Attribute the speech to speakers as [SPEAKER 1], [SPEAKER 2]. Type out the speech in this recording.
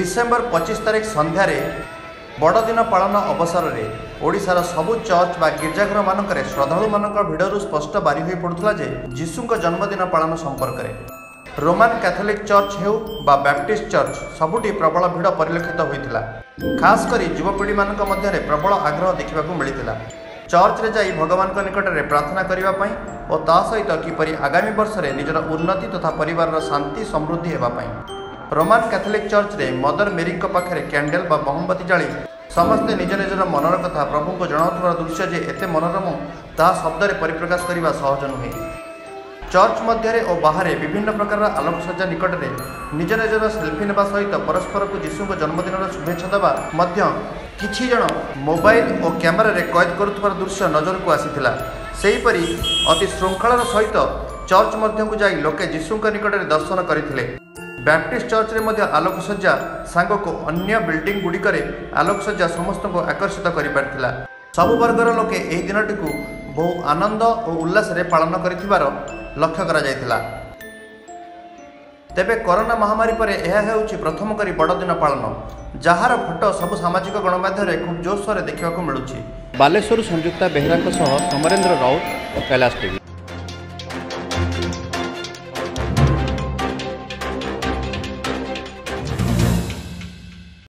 [SPEAKER 1] December ପଚିଶ ତାରିଖ ସନ୍ଧ୍ୟାରେ ବଡ଼ଦିନ ପାଳନ ଅବସରରେ ଓଡ଼ିଶାର ସବୁ ଚର୍ଚ୍ଚ ବା ଗିର୍ଜାଘରମାନଙ୍କରେ ଶ୍ରଦ୍ଧାଳୁମାନଙ୍କ ଭିଡ଼ରୁ ସ୍ପଷ୍ଟ ବାରି ହୋଇ ପଡ଼ୁଥିଲା ଯେ ଯୀଶୁଙ୍କ ଜନ୍ମଦିନ ପାଳନ ସମ୍ପର୍କରେ। ରୋମାନ କ୍ୟାଥୋଲିକ୍ ଚର୍ଚ୍ଚ ହେଉ ବା ବ୍ୟାପ୍ଟିଷ୍ଟ ଚର୍ଚ୍ଚ ସବୁଠି ପ୍ରବଳ ଭିଡ଼ ପରିଲକ୍ଷିତ ହୋଇଥିଲା। ଖାସ୍ କରି ଯୁବପିଢ଼ିମାନଙ୍କ ମଧ୍ୟରେ ପ୍ରବଳ ଆଗ୍ରହ ଦେଖିବାକୁ ମିଳିଥିଲା। ଚର୍ଚ୍ଚରେ ଯାଇ ଭଗବାନଙ୍କ ନିକଟରେ ପ୍ରାର୍ଥନା କରିବା ପାଇଁ ଓ ତା ସହିତ କିପରି ଆଗାମୀ ବର୍ଷରେ ନିଜର ଉନ୍ନତି ତଥା ପରିବାରର ଶାନ୍ତି ସମୃଦ୍ଧି ହେବା ପାଇଁ। ରୋମାନ କ୍ୟାଥୋଲିକ୍ ଚର୍ଚ୍ଚରେ ମଦର ମେରିଙ୍କ ପାଖରେ କ୍ୟାଣ୍ଡେଲ ବା ମହମବତୀ ଜାଳି ସମସ୍ତେ ନିଜ ନିଜର ମନର କଥା ପ୍ରଭୁଙ୍କୁ ଜଣାଉଥିବାର ଦୃଶ୍ୟ ଯେ ଏତେ ମନୋରମ ତାହା ଶବ୍ଦରେ ପରିପ୍ରକାଶ କରିବା ସହଜ ନୁହେଁ। ଚର୍ଚ୍ଚ ମଧ୍ୟରେ ଓ ବାହାରେ ବିଭିନ୍ନ ପ୍ରକାରର ଆଲୋକସଜ୍ଜା ନିକଟରେ ନିଜ ନିଜର ସେଲ୍ଫି ନେବା ସହିତ ପରସ୍ପରକୁ ଯୀଶୁଙ୍କ ଜନ୍ମଦିନର ଶୁଭେଚ୍ଛା ଦେବା ମଧ୍ୟ କିଛି ଜଣ ମୋବାଇଲ ଓ କ୍ୟାମେରାରେ କଏଦ କରୁଥିବାର ଦୃଶ୍ୟ ନଜରକୁ ଆସିଥିଲା। ସେହିପରି ଅତି ଶୃଙ୍ଖଳାର ସହିତ ଚର୍ଚ୍ଚ ମଧ୍ୟକୁ ଯାଇ ଲୋକେ ଯୀଶୁଙ୍କ ନିକଟରେ ଦର୍ଶନ କରିଥିଲେ। ବ୍ୟାପ୍ଟିଷ୍ଟ ଚର୍ଚ୍ଚରେ ମଧ୍ୟ ଆଲୋକସଜ୍ଜା ସାଙ୍ଗକୁ ଅନ୍ୟ ବିଲ୍ଡିଂ ଗୁଡ଼ିକରେ ଆଲୋକସଜ୍ଜା ସମସ୍ତଙ୍କୁ ଆକର୍ଷିତ କରିପାରିଥିଲା। ସବୁ ବର୍ଗର ଲୋକେ ଏହି ଦିନଟିକୁ ବହୁ ଆନନ୍ଦ ଓ ଉଲ୍ଲାସରେ ପାଳନ କରିଥିବାର ଲକ୍ଷ୍ୟ କରାଯାଇଥିଲା। ତେବେ କରୋନା ମହାମାରୀ ପରେ ଏହା ହେଉଛି ପ୍ରଥମ କରି ବଡ଼ଦିନ ପାଳନ ଯାହାର ଫଟୋ ସବୁ ସାମାଜିକ ଗଣମାଧ୍ୟମରେ ଖୁବ୍ ଜୋରସୋରରେ ଦେଖିବାକୁ ମିଳୁଛି। ବାଲେଶ୍ୱରରୁ ସଂଯୁକ୍ତା ବେହେରାଙ୍କ ସହ ସମରେନ୍ଦ୍ର ରାଉତ କୈଳାସ ଟିଭି।